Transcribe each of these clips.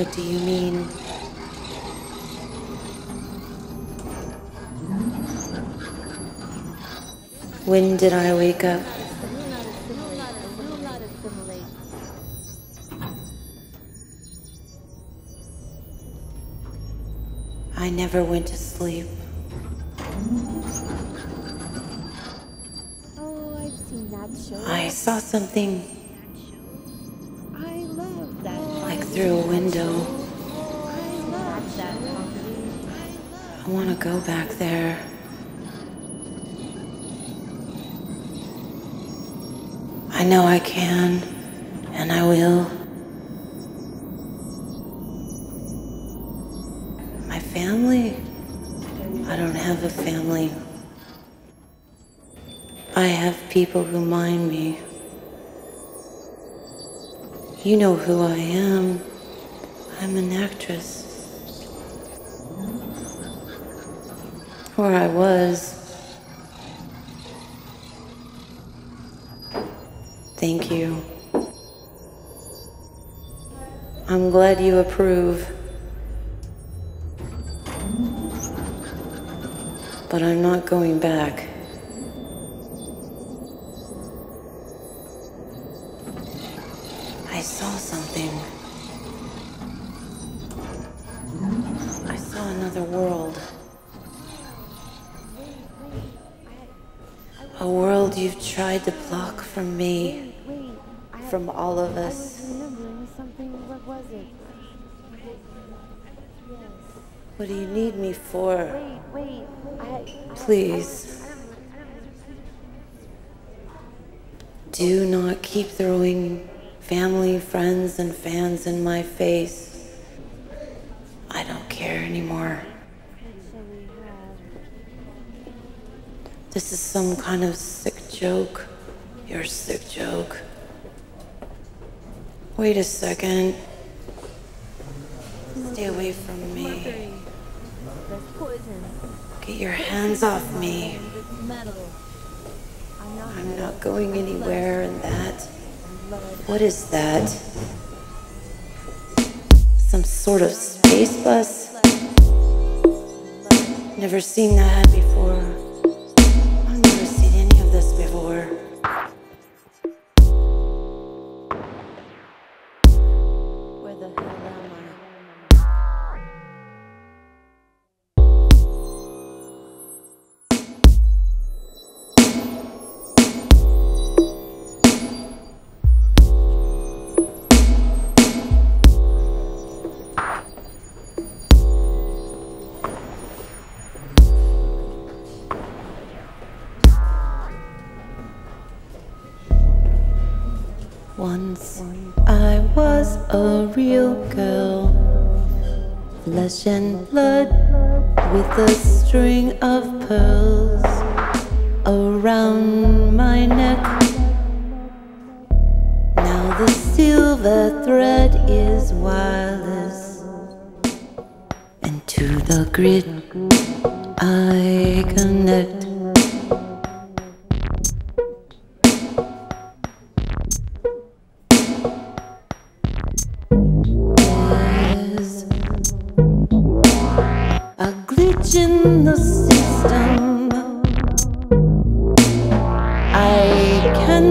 What do you mean? When did I wake up? I never went to sleep. Oh, I've seen that show. I saw something through a window. I want to go back there. I know I can, and I will. My family? I don't have a family. I have people who mind me. You know who I am. I'm an actress. Or I was. Thank you. I'm glad you approve. But I'm not going back. Tried to block from me, Wait, I, from all of I us. What it? What do you need me for? Wait, wait. I. Please. Do not keep throwing family, friends, and fans in my face. I don't care anymore. This is some kind of joke. Your sick joke. Wait a second. Stay away from me. Get your hands off me. And. I'm not. Going anywhere in that. What is that? Some sort of space bus? Never seen that before. Once I was a real girl, flesh and blood, with a string of pearls around my neck. Now the silver thread is wireless, and to the grid I connect.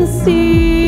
See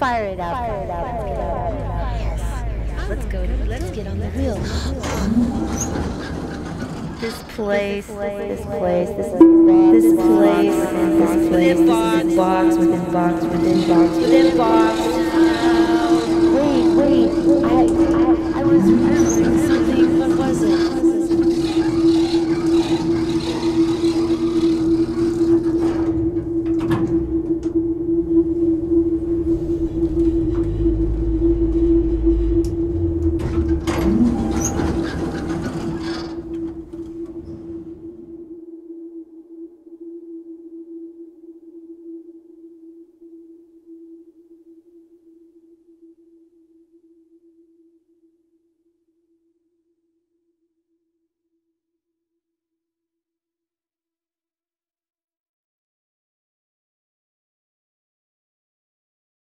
fire it up. Fire it up. Fire it up. Yes. Let's go. Let's get on the wheel. This place, this place, this place, this place, this place, this box, within box, within box, within box. Wait, wait. I, I, I was. I